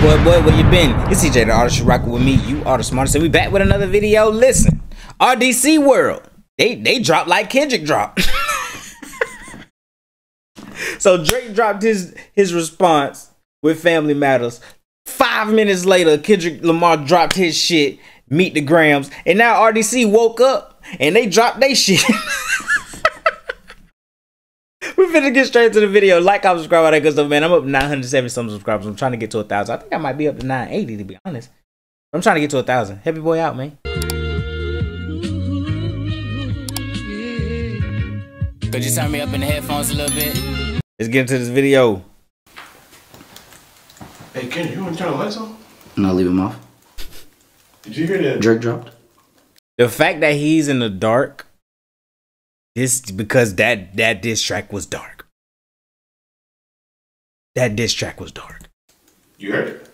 boy, boy, where you been? It's TeeJay the artist, you rockin' with me. You are the smartest, and we back with another video. Listen, RDC World, they they dropped like Kendrick dropped. so Drake dropped his his response with Family Matters. Five minutes later, Kendrick Lamar dropped his shit, Meet the Grahams, and now RDC woke up and they dropped their shit. we finna get straight to the video. Like, comment, subscribe, all that good stuff, man. I'm up 970 some subscribers. I'm trying to get to a thousand. I think I might be up to 980 to be honest. I'm trying to get to a thousand. Help your boy out, man. Could you turn me up in the headphones a little bit? Let's get into this video. Hey, Kenny, you want to turn the lights on? No, leave him off. Did you hear that? Drake dropped. The fact that he's in the dark, this because that that diss track was dark. That diss track was dark. You heard it?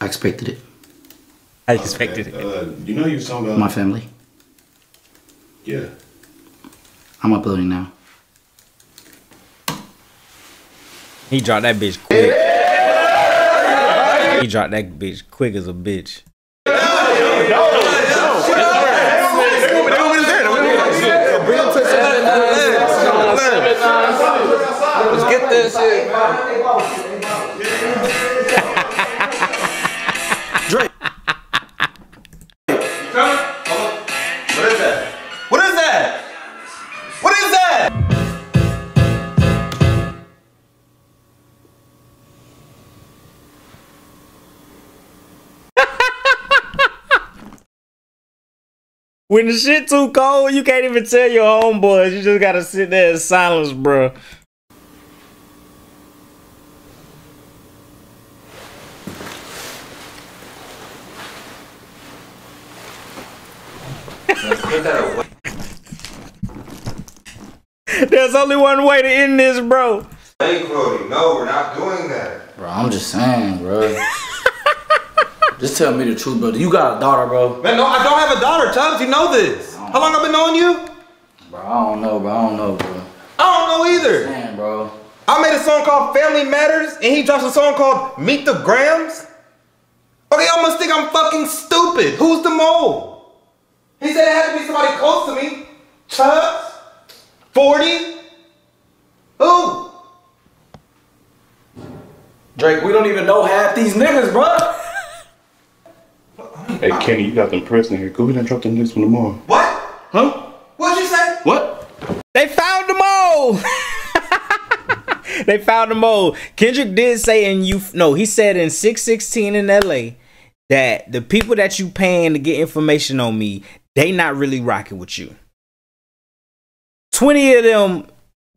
I expected it. I expected it. Uh, you know you was talking about... My family. Yeah. I'm uploading now. He dropped that bitch quick. He dropped that bitch quick as a bitch. Let's get this shit. Drake. What is that? What is that? What is that? When the shit too cold, you can't even tell your homeboys. You just gotta sit there in silence, bro. Put that away. There's only one way to end this, bro. Hey, Cody, no, we're not doing that. Bro, I'm just saying, bro. just tell me the truth, bro. You got a daughter, bro. Man, no, I don't have a daughter, Tubbs. You know this. How long I've been knowing you? Bro, I don't know, bro. I don't know, bro. I don't know either. Man, bro. I made a song called Family Matters, and he drops a song called Meet the Grahams. Okay, y'all must think I'm fucking stupid. Who's the mole? He said it had to be somebody close to me. Chubbs? 40? Who? Drake, we don't even know half these niggas, bro. Hey, Kenny, you got them press in here. Go ahead and drop them next one tomorrow. What? Huh? What'd you say? What? They found the mole. they found the mole. Kendrick did say in you no, he said in 616 in LA that the people that you paying to get information on me, they not really rocking with you. 20 of them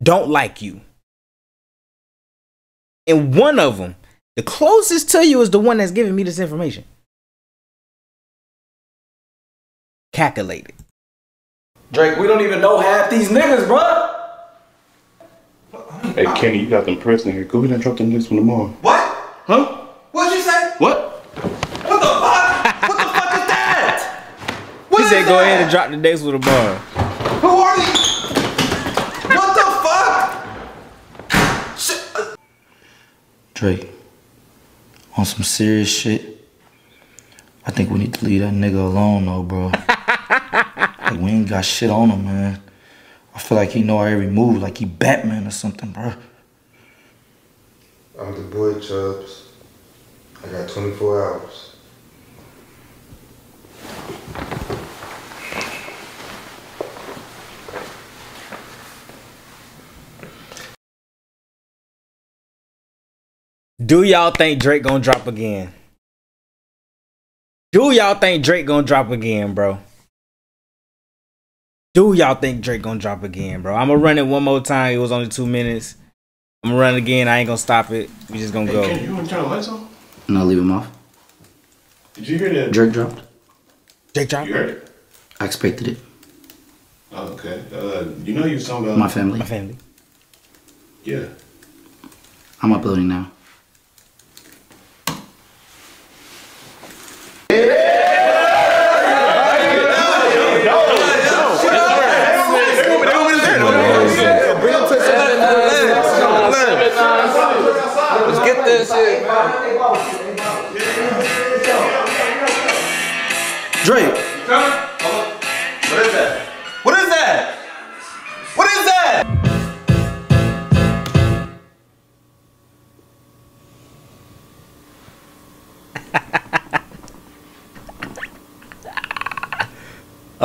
don't like you. And one of them, the closest to you is the one that's giving me this information. Calculated. Drake, we don't even know half these niggas, bro. Hey, Kenny, you got them press in here. Go ahead and drop them next one tomorrow. What? Huh? What'd you say? What? What the fuck? what the fuck is that? What He is said go ahead and drop the dates with a bar. Who are these? What the fuck? Shit. Drake, on some serious shit, I think we need to leave that nigga alone, though, bro. like, we ain't got shit on him, man. I feel like he know our every move, like he Batman or something, bro. I'm the boy Chubbs. I got 24 hours. Do y'all think Drake gonna drop again? Do y'all think Drake gonna drop again, bro? Do y'all think Drake gonna drop again, bro? I'm gonna run it one more time. It was only two minutes. I'm gonna run it again. I ain't gonna stop it. We just gonna Hey, go. Kenny, you want to turn the lights on? No, leave him off. Did you hear that? Drake dropped. Drake dropped. You heard it? I expected it. Oh, okay. Uh, you know you was talking about... My family. My family. Yeah. I'm uploading now. Let's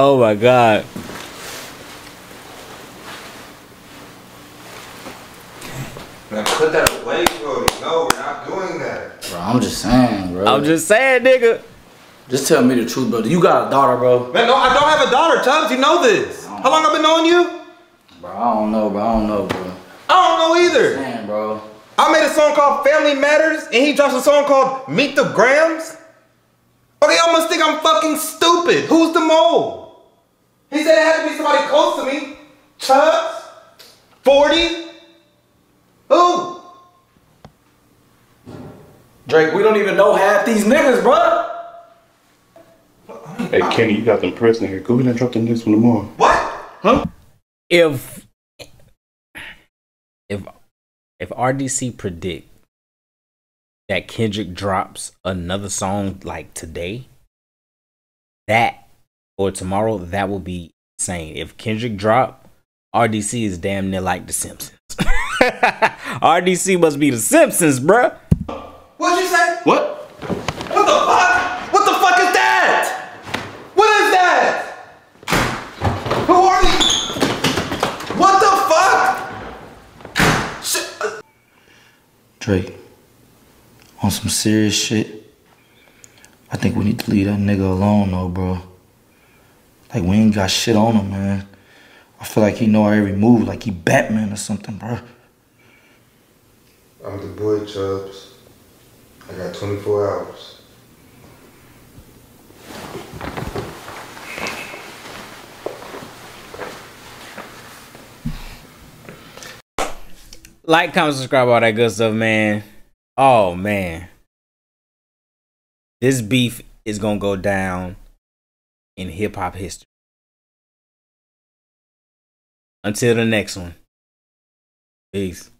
Oh my god. Man, put that away, bro. No, we're not doing that. Bro, I'm just saying, bro. I'm just saying, nigga. Just tell me the truth, bro. You got a daughter, bro. Man, no, I don't have a daughter, Tubbs. You know this. How long I've been knowing you? Bro, I don't know, bro. I don't know, bro. I don't know either. Man, bro. I made a song called Family Matters, and he drops a song called Meet the Grahams. Okay, y'all must think I'm fucking stupid. Who's the mole? He said it had to be somebody close to me. Chubbs? 40? Who? Drake, we don't even know half these niggas, bro. Hey, Kenny, you got them press in here. Go ahead and drop them this one tomorrow. What? Huh? If if if RDC predict that Kendrick drops another song like today, that or tomorrow, that will be insane. If Kendrick drop, RDC is damn near like the Simpsons. RDC must be the Simpsons, bruh. What'd you say? What? What the fuck? What the fuck is that? What is that? Who are you? What the fuck? Shit. Drake, on some serious shit, I think we need to leave that nigga alone, though, bro. Like, we ain't got shit on him, man. I feel like he know our every move, like he Batman or something, bro. I'm the boy Chubbs. I got 24 hours. Like, comment, subscribe, all that good stuff, man. Oh man. This beef is gonna go down in hip hop history. Until the next one. Peace.